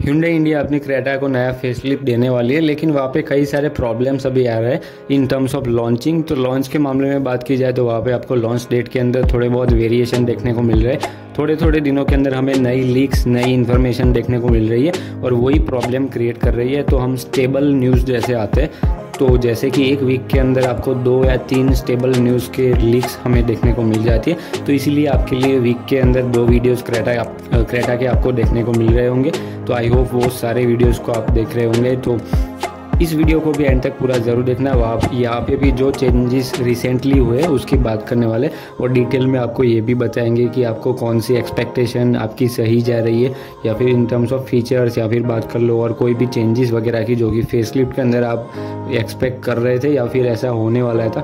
hyundai India अपनी Creta को नया फेसलिप देने वाली है, लेकिन वहाँ पे कई सारे प्रॉब्लम्स अभी आ रहे हैं। इन टर्म्स ऑफ़ लॉन्चिंग तो लॉन्च के मामले में बात की जाए तो वहाँ पे आपको लॉन्च डेट के अंदर थोड़े बहुत वेरिएशन देखने को मिल रहे हैं। थोड़े थोड़े दिनों के अंदर हमें नई लीक्स नई इन्फॉर्मेशन देखने को मिल रही है और वही प्रॉब्लम क्रिएट कर रही है। तो हम स्टेबल न्यूज़ जैसे आते हैं। तो जैसे कि एक वीक के अंदर आपको दो या तीन स्टेबल न्यूज़ के लीक्स हमें देखने को मिल जाती है। तो इसीलिए आपके लिए वीक के अंदर दो वीडियोज़ क्रेटा आप क्रेटा के आपको देखने को मिल रहे होंगे। तो आई होप वो सारे वीडियोज़ को आप देख रहे होंगे। तो इस वीडियो को भी एंड तक पूरा ज़रूर देखना। है आप यहाँ पे भी जो चेंजेस रिसेंटली हुए, उसकी बात करने वाले, और डिटेल में आपको ये भी बताएँगे कि आपको कौन सी एक्सपेक्टेशन आपकी सही जा रही है, या फिर इन टर्म्स ऑफ़ फीचर्स या फिर बात कर लो, और कोई भी चेंजेस वगैरह की जो कि फेसलिफ्ट के अंदर आप एक्सपेक्ट कर रहे थे, या फिर ऐसा होने वाला था।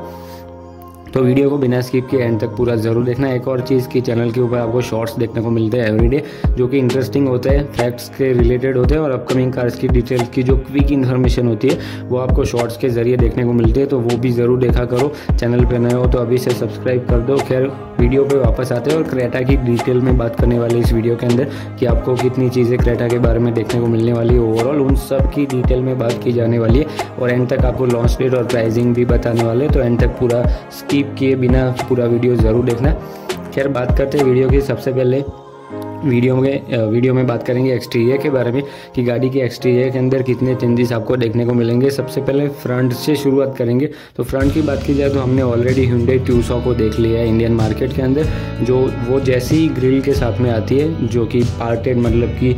तो वीडियो को बिना स्किप के एंड तक पूरा ज़रूर देखना। एक और चीज़ की चैनल के ऊपर आपको शॉर्ट्स देखने को मिलते हैं एवरीडे जो कि इंटरेस्टिंग होते हैं फैक्ट्स के रिलेटेड होते हैं और अपकमिंग कार्स की डिटेल्स की जो क्विक इन्फॉर्मेशन होती है, वो आपको शॉर्ट्स के ज़रिए देखने को मिलती है तो वो भी ज़रूर देखा करो। चैनल पर नए हो तो अभी से सब्सक्राइब कर दो। खैर वीडियो पे वापस आते हैं और क्रेटा की डिटेल में बात करने वाले इस वीडियो के अंदर कि आपको कितनी चीज़ें क्रेटा के बारे में देखने को मिलने वाली है। ओवरऑल उन सब की डिटेल में बात की जाने वाली है और एंड तक आपको लॉन्च डेट और प्राइसिंग भी बताने वाले तो एंड तक पूरा स्कीप किए बिना पूरा वीडियो ज़रूर देखना। खैर बात करते हैं वीडियो की। सबसे पहले वीडियो में वीडियो में बात करेंगे एक्सटीरियर के बारे में, कि गाड़ी के एक्सटीरियर के अंदर कितने चेंजेस आपको देखने को मिलेंगे। सबसे पहले फ्रंट से शुरुआत करेंगे। तो फ्रंट की बात की जाए तो हमने ऑलरेडी हुडे ट्यूसो को देख लिया है इंडियन मार्केट के अंदर, जो, वो जैसी ग्रिल के साथ में आती है, जो कि पार्टेड मतलब कि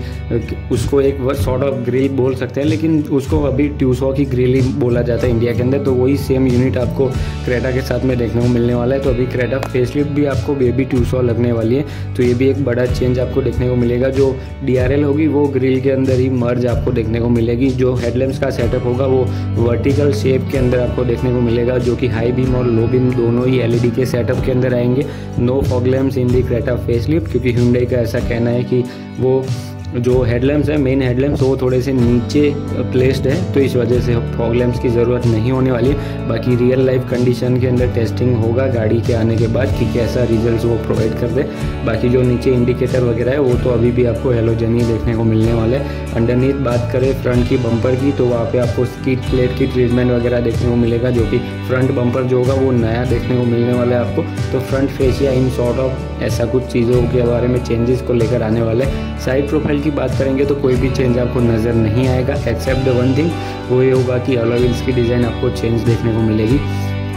उसको एक सॉर्ट ऑफ़ ग्रिल बोल सकते हैं, लेकिन उसको अभी ट्यूसो की ग्रिल ही बोला जाता है इंडिया के अंदर। तो वही सेम यूनिट आपको क्रेटा के साथ में देखने को मिलने वाला है। तो अभी क्रेटा फेसलिफ्ट भी आपको बेबी ट्यूसो लगने वाली है। तो ये भी एक बड़ा चेंज आपको आपको देखने को मिलेगा। जो डीआरएल होगी, वो ग्रिल के अंदर ही मर्ज आपको देखने को मिलेगी। जो हेडलैम्प्स का सेटअप होगा, वो वर्टिकल शेप के अंदर आपको देखने को मिलेगा, जो कि हाई बीम और लो बीम दोनों ही एलईडी के सेटअप के अंदर आएँगे। No fog lamps in the Creta facelift क्योंकि हुंडई का ऐसा कहना है कि वो जो हेडलैम्प्स है मेन हेडलैम्प्स वो थोड़े से नीचे प्लेस्ड है तो इस वजह से फॉग लैम्प्स की ज़रूरत नहीं होने वाली। बाकी रियल लाइफ कंडीशन के अंदर टेस्टिंग होगा गाड़ी के आने के बाद कि कैसा रिज़ल्ट वो प्रोवाइड कर दे। बाकी जो नीचे इंडिकेटर वगैरह है, वो तो अभी भी आपको हेलोजन ही देखने को मिलने वाले अंडरनीथ बात करें फ्रंट की बम्पर की तो वहाँ पे आपको स्कीट प्लेट की ट्रीटमेंट वगैरह देखने को मिलेगा, जो कि फ्रंट बम्पर जो होगा, वो नया देखने को मिलने वाला है आपको। तो front fascia in short of ऐसा कुछ चीज़ों के बारे में चेंजेस को लेकर आने वाले साइड प्रोफ़ाइल की बात करेंगे तो कोई भी चेंज आपको नज़र नहीं आएगा एक्सेप्ट वन थिंग वो ये होगा कि अलग की डिज़ाइन आपको चेंज देखने को मिलेगी।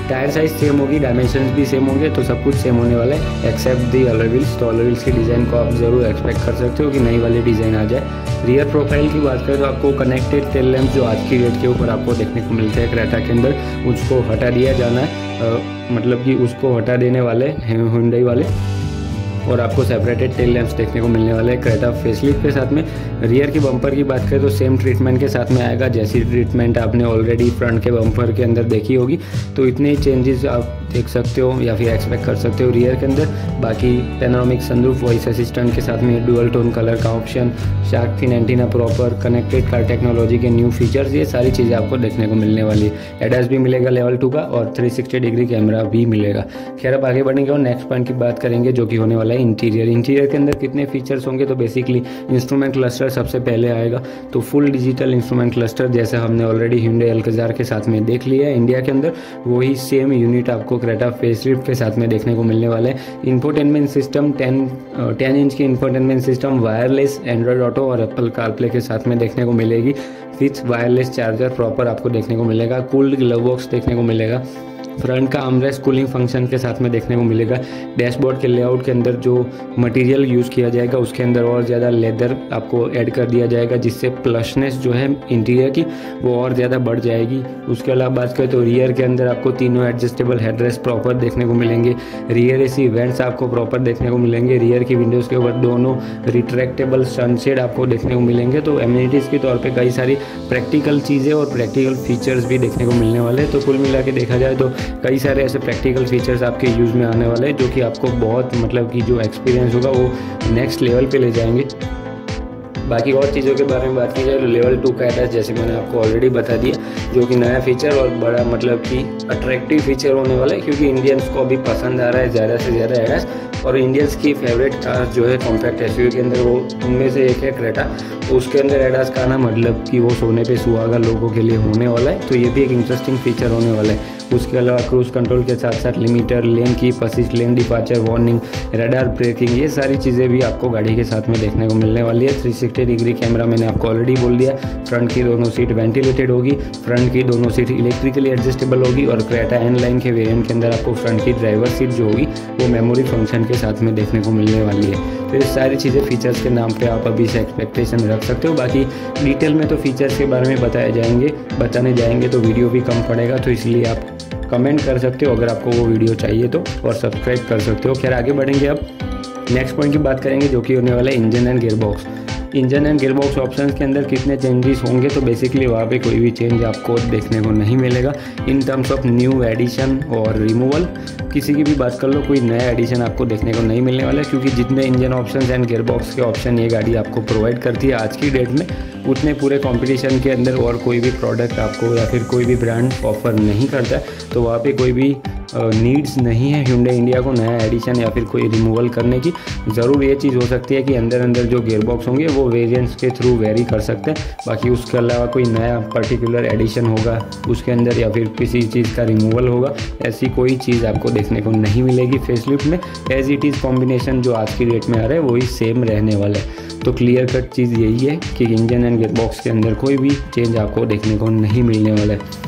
टायर साइज़ सेम होगी डायमेंशन भी सेम होंगे तो सब कुछ सेम होने वाला है एक्सेप्ट दी अलविल्स तो अलविल्स की डिज़ाइन को आप ज़रूर एक्सपेक्ट कर सकते हो कि नई वाली डिज़ाइन आ जाए। रियर प्रोफ़ाइल की बात करें तो आपको कनेक्टेड टेल लैम्प जो आज की डेट के ऊपर आपको देखने को मिलते हैं क्रेटा के अंदर उसको हटा दिया जाना है। आ, मतलब कि उसको हटा देने वाले हैं हुंडई वाले। और आपको सेपरेटेड टेल लैम्प्स देखने को मिलने वाले हैं। क्रेटा फेसलिफ्ट के साथ में। रियर की बम्पर की बात करें तो सेम ट्रीटमेंट के साथ में आएगा। जैसी ट्रीटमेंट आपने ऑलरेडी फ्रंट के बम्पर के अंदर देखी होगी। तो इतने चेंजेस आप देख सकते हो या फिर एक्सपेक्ट कर सकते हो रियर के अंदर। बाकी पेनोमिक संदूफ वॉइस असिस्टेंट के साथ में डुअल टोन कलर का option shark fin antenna proper connected car technology के न्यू फीचर्स ये सारी चीज़ें आपको देखने को मिलने वाली है। एडस भी मिलेगा लेवल टू का और 360 डिग्री कैमरा भी मिलेगा। खैर, अब आगे बढ़ेंगे और नेक्स्ट पॉइंट की बात करेंगे जो कि होने वाला है इंटीरियर इंटीरियर के अंदर कितने फीचर्स होंगे तो बेसिकली इंस्ट्रूमेंट क्लस्टर सबसे पहले आएगा। तो फुल डिजिटल इंस्ट्रूमेंट क्लस्टर जैसे हमने ऑलरेडी हिंडे एल्कजार के साथ में देख लिया है। इंडिया के अंदर वही सेम यूनिट आपको क्रेटा फेसलिफ्ट के साथ में देखने को मिलने वाले हैं। Infotainment system ten ten inch की infotainment system wireless Android auto और एप्पल कारप्ले के साथ में देखने को मिलेगी। विथ वायरलेस चार्जर प्रॉपर आपको देखने को मिलेगा। कूल्ड ग्लव बॉक्स देखने को मिलेगा। फ्रंट का आमरेस कूलिंग फ़ंक्शन के साथ में देखने को मिलेगा। डैशबोर्ड के लेआउट के अंदर जो मटेरियल यूज़ किया जाएगा, उसके अंदर और ज़्यादा लेदर आपको ऐड कर दिया जाएगा, जिससे प्लसनेस जो है इंटीरियर की वो और ज़्यादा बढ़ जाएगी। उसके अलावा बात करें तो रियर के अंदर आपको तीनों एडजस्टेबल हेडरेस प्रॉपर देखने को मिलेंगे। रियर एसी वेंट्स आपको प्रॉपर देखने को मिलेंगे। रियर की विंडोज़ के ऊपर दोनों रिट्रैक्टेबल सनशेड आपको देखने को मिलेंगे। तो एम्यूनिटीज़ के तौर पर कई सारी प्रैक्टिकल चीज़ें और प्रैक्टिकल फीचर्स भी देखने को मिलने वाले हैं। तो कुल मिला के देखा जाए तो कई सारे ऐसे प्रैक्टिकल फीचर्स आपके यूज़ में आने वाले हैं जो कि आपको बहुत मतलब कि जो एक्सपीरियंस होगा वो नेक्स्ट लेवल पे ले जाएँगे। बाकी और चीज़ों के बारे में बात की जाए तो लेवल टू का एडास जैसे मैंने आपको ऑलरेडी बता दिया, जो कि नया फीचर और बड़ा मतलब कि अट्रैक्टिव फीचर होने वाला है, क्योंकि इंडियंस को अभी पसंद आ रहा है ज़्यादा से ज़्यादा एडास और इंडियंस की फेवरेट कार जो है कॉम्पैक्ट एस के अंदर, वो उनमें से एक है क्रेटा उसके अंदर एडास का आना मतलब कि वो सोने पे सुहागा लोगों के लिए होने वाला है। तो ये भी एक इंटरेस्टिंग फीचर होने वाला है। उसके अलावा क्रूज कंट्रोल के साथ साथ लिमिटर लेन की पसिस lane departure warning radar braking ये सारी चीज़ें भी आपको गाड़ी के साथ में देखने को मिलने वाली है। 360 डिग्री कैमरा मैंने आपको ऑलरेडी बोल दिया। फ्रंट की दोनों सीट वेंटिलेटेड होगी। फ्रंट की दोनों सीट इलेक्ट्रिकली एडजस्टेबल होगी और क्रेटा एन लाइन के वेरियंट के अंदर आपको फ्रंट की ड्राइवर सीट जो होगी, वो मेमोरी फ़ंक्शन के साथ में देखने को मिलने वाली है। तो ये सारी चीज़ें फीचर्स के नाम पे आप अभी से एक्सपेक्टेशन रख सकते हो। बाकी डिटेल में तो फीचर्स के बारे में बताए जाएँगे, बताने जाएँगे तो वीडियो भी कम पड़ेगा तो इसलिए आप कमेंट कर सकते हो अगर आपको वो वीडियो चाहिए तो और सब्सक्राइब कर सकते हो। खैर, आगे बढ़ेंगे अब। नेक्स्ट पॉइंट की बात करेंगे जो कि होने वाला है engine and gearbox. Engine and gearbox options के अंदर कितने चेंजेस होंगे तो बेसिकली वहाँ पे कोई भी चेंज आपको देखने को नहीं मिलेगा। In terms of new addition और रिमूवल किसी की भी बात कर लो, कोई नया एडिशन आपको देखने को नहीं मिलने वाला, क्योंकि जितने इंजन ऑप्शन एंड गियरबॉक्स के ऑप्शन ये गाड़ी आपको प्रोवाइड करती है आज की डेट में, उतने पूरे कंपटीशन के अंदर और कोई भी प्रोडक्ट आपको या फिर कोई भी ब्रांड ऑफ़र नहीं करता है। तो वहाँ पे कोई भी नीड्स नहीं है ह्यूंडे इंडिया को नया एडिशन या फिर कोई रिमूवल करने की। ज़रूर ये चीज़ हो सकती है कि अंदर अंदर जो गेयरबॉक्स होंगे, वो वेरिएंट्स के थ्रू वेरी कर सकते हैं। बाकी उसके अलावा कोई नया पर्टिकुलर एडिशन होगा, उसके अंदर या फिर किसी चीज़ का रिमूवल होगा, ऐसी कोई चीज़ आपको देखने को नहीं मिलेगी फेसलिफ्ट में। एज इट इज़ कॉम्बिनेशन जो आज की डेट में आ रहा है, वही सेम रहने वाला है। तो क्लियर कट चीज़ यही है कि इंजन एंड गेयरबॉक्स के अंदर कोई भी चेंज आपको देखने को नहीं मिलने वाला है।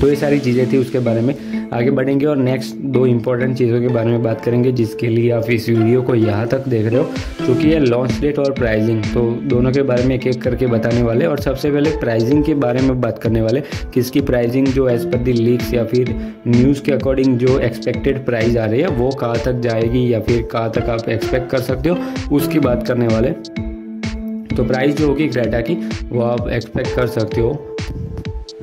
तो ये सारी चीज़ें थी उसके बारे में। आगे बढ़ेंगे और नेक्स्ट दो इंपॉर्टेंट चीज़ों के बारे में बात करेंगे, जिसके लिए आप इस वीडियो को यहाँ तक देख रहे हो क्योंकि ये लॉन्च डेट और प्राइजिंग तो दोनों के बारे में एक एक करके बताने वाले, और सबसे पहले प्राइजिंग के बारे में बात करने वाले, किसकी प्राइजिंग जो एज पर दी लीक्स या फिर न्यूज़ के अकॉर्डिंग जो एक्सपेक्टेड प्राइस आ रही है, वो कहाँ तक जाएगी या फिर कहाँ तक आप एक्सपेक्ट कर सकते हो, उसकी बात करने वाले। तो प्राइस जो होगी क्रेटा की, वो आप एक्सपेक्ट कर सकते हो।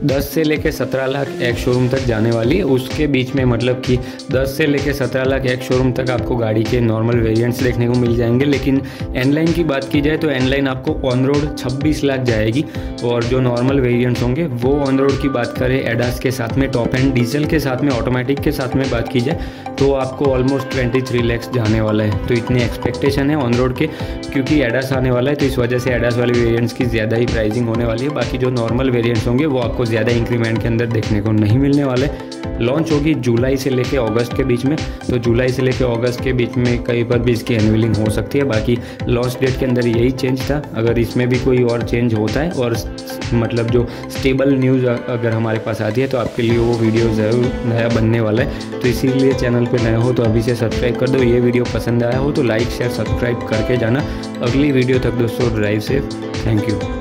दस से लेकर सत्रह लाख एक शोरूम तक जाने वाली। उसके बीच में मतलब कि दस से लेकर सत्रह लाख एक शोरूम तक आपको गाड़ी के नॉर्मल वेरिएंट्स देखने को मिल जाएँगे। लेकिन एनलाइन की बात की जाए तो एनलाइन आपको ऑन रोड छब्बीस लाख जाएगी। और जो नॉर्मल वेरियंट्स होंगे, वो ऑन रोड की बात करें एडास के साथ में टॉप एंड डीजल के साथ में ऑटोमेटिक के साथ में बात की जाए तो आपको ऑलमोस्ट ट्वेंटी थ्री लैक्स जाने वाला है। तो इतनी एक्सपेक्टेशन है ऑन रोड के, क्योंकि एडास आने वाला है तो इस वजह से एडास वाले वेरियंट्स की ज़्यादा ही प्राइसिंग होने वाली है। बाकी जो नॉर्मल वेरियंट्स होंगे, वो आपको ज़्यादा इंक्रीमेंट के अंदर देखने को नहीं मिलने वाले। लॉन्च होगी जुलाई से लेके अगस्त के बीच में। तो जुलाई से लेके अगस्त के बीच में कहीं पर भी इसकी एनविलिंग हो सकती है। बाकी लॉन्च डेट के अंदर यही चेंज था। अगर इसमें भी कोई और चेंज होता है, और मतलब जो स्टेबल न्यूज़ अगर हमारे पास आती है तो आपके लिए वो वीडियो ज़रूर नया बनने वाला है। तो इसीलिए चैनल पर नए हो तो अभी से सब्सक्राइब कर दो। ये वीडियो पसंद आया हो तो लाइक शेयर सब्सक्राइब करके जाना। अगली वीडियो तक दोस्तों ड्राइव सेफ़ थैंक यू